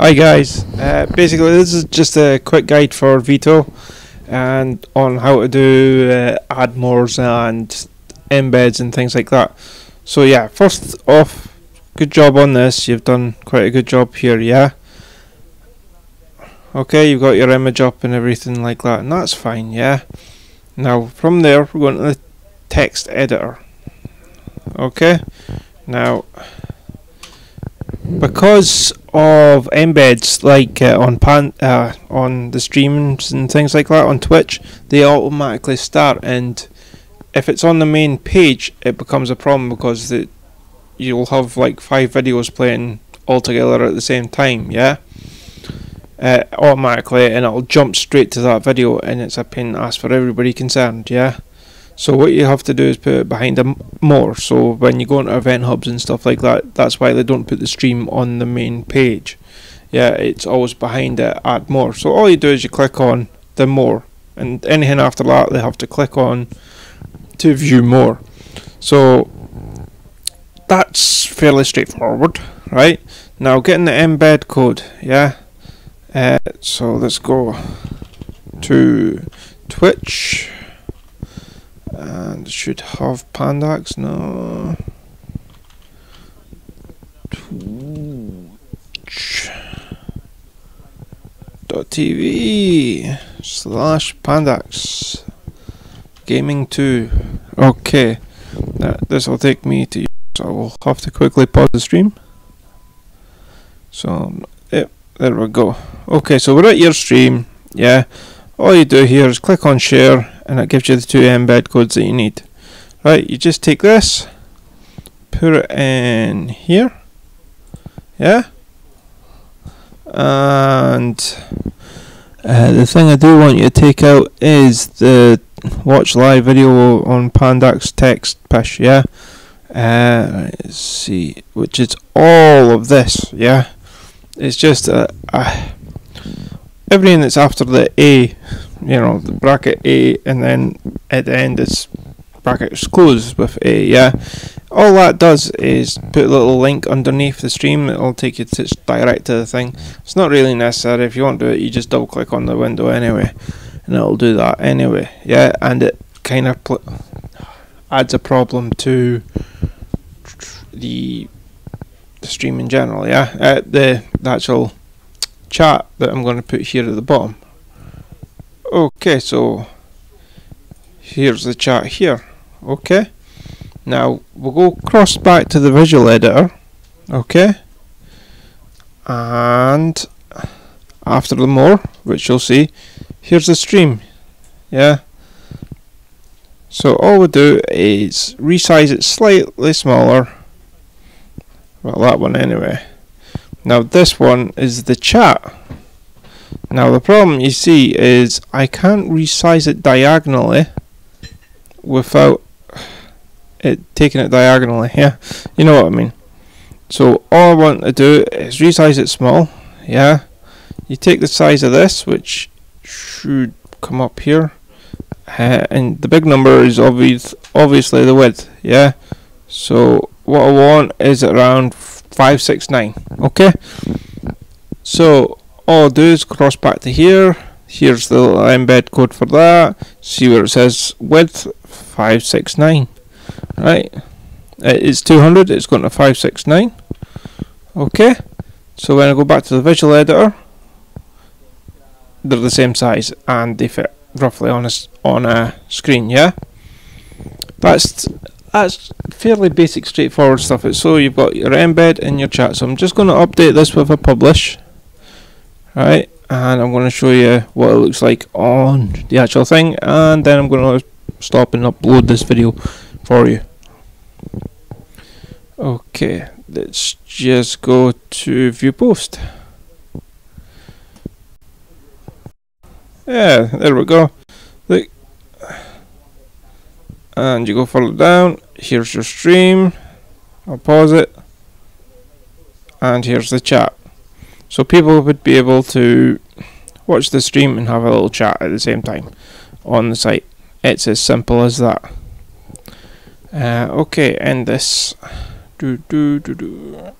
Hi guys, uh, basically this is just a quick guide for Vito and on how to do uh, add-mores and embeds and things like that. So yeah, first off, good job on this, you've done quite a good job here, yeah? Okay, you've got your image up and everything like that, and that's fine, yeah? Now, from there, we're going to the text editor. Okay, now because of embeds like uh, on pan uh, on the streams and things like that on Twitch, they automatically start, and if it's on the main page, it becomes a problem because the, you'll have like five videos playing all together at the same time. Yeah, uh, automatically, and it'll jump straight to that video, and it's a pain in the ass for everybody concerned. Yeah. So what you have to do is put it behind a more. So when you go into event hubs and stuff like that, that's why they don't put the stream on the main page. Yeah, it's always behind it. Add more. So all you do is you click on the more, and anything after that they have to click on to view more. So that's fairly straightforward, right? Now getting the embed code, yeah. Uh, so let's go to Twitch and should have Pandax no. TV slash Pandax. Gaming 2 okay. This will take me to so I will have to quickly pause the stream. So yep there we go. Okay so we're at your stream. Yeah all you do here is click on share and it gives you the two embed codes that you need. Right, you just take this, put it in here, yeah, and uh, the thing I do want you to take out is the watch live video on Pandax text push, yeah. Uh, let's see, which is all of this, yeah. It's just a, a everything that's after the A you know, the bracket A, and then at the end it's brackets closed with A, yeah. All that does is put a little link underneath the stream, it'll take you to direct to the thing. It's not really necessary, if you want to do it, you just double click on the window anyway, and it'll do that anyway, yeah, and it kind of adds a problem to the, the stream in general, yeah. Uh, the, the actual chat that I'm going to put here at the bottom. Okay so here's the chat here. Okay. Now we'll go cross back to the visual editor. Okay. And after the more which you'll see here's the stream. Yeah. So all we do is resize it slightly smaller. Well that one anyway now this one is the chat now the problem you see is I can't resize it diagonally without it taking it diagonally. Yeah, you know what I mean. So all I want to do is resize it small. Yeah, you take the size of this, which should come up here, uh, and the big number is obvious, obviously the width. Yeah, so what I want is around five six nine. Okay, so all I'll do is cross back to here. Here's the embed code for that. See where it says width 569 right? It's 200 it's going to 569 okay? So when I go back to the visual editor they're the same size and they fit roughly on a, on a screen yeah? That's that's fairly basic straightforward stuff. So you've got your embed and your chat. So I'm just going to update this with a publish right? And I'm going to show you what it looks like on the actual thing. And then I'm going to stop and upload this video for you. Okay let's just go to view post yeah there we go. Look. And you go further down here's your stream I'll pause it and here's the chat so people would be able to watch the stream and have a little chat at the same time on the site. It's as simple as that. Uh, okay, end this. Do do do do.